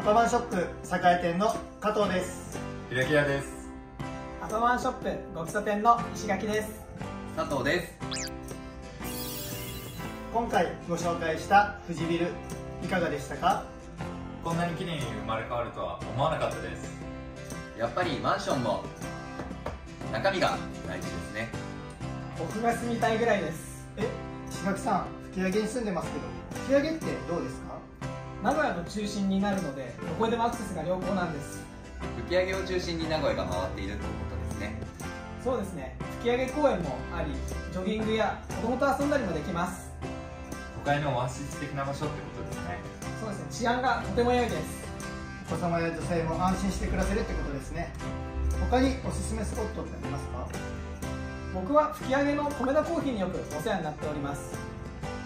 アパマンショップ栄店の加藤です。ひらきやです。アパマンショップごきそ店の石垣です。佐藤です。今回ご紹介した富士ビルいかがでしたか？こんなに綺麗に生まれ変わるとは思わなかったです。やっぱりマンションも中身が大事ですね。僕が住みたいぐらいです。え石垣さん吹上に住んでますけど吹上ってどうですか？名古屋の中心になるのでどこでもアクセスが良好なんです。吹き上げを中心に名古屋が回っているということですね。そうですね。吹上公園もありジョギングや子供と遊んだりもできます。都会のオアシス的な場所ってことですね。そうですね。治安がとても良いです。お子様や女性も安心して暮らせるってことですね。他におすすめスポットってありますか？僕は吹上の米田コーヒーによくお世話になっております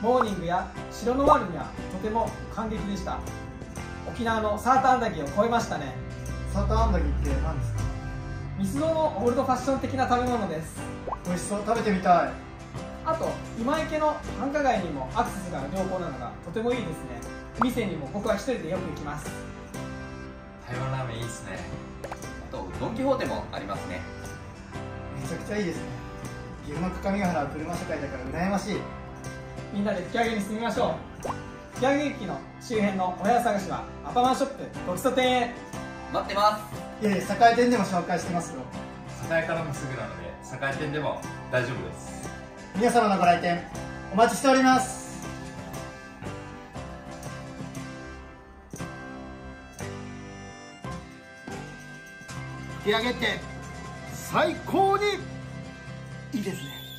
モーニングや白ノワールにはとても感激でした。沖縄のサーターアンダギーを超えましたね。サーターアンダギーって何ですか？ミスドのオールドファッション的な食べ物です。美味しそう食べてみたい。あと今池の繁華街にもアクセスが良好なのがとてもいいですね。店にも僕は一人でよく行きます。台湾ラーメンいいっすね。あとドン・キホーテもありますね。めちゃくちゃいいですね。岐阜の各務原は車社会だから羨ましいみんなで吹上に住みましょう。吹上駅の周辺のお部屋探しはアパマンショップごちそ店へ待ってます。いえいえ栄店でも紹介してますよ。栄からもすぐなので栄店でも大丈夫です。皆様のご来店お待ちしております。引き上げて最高にいいですね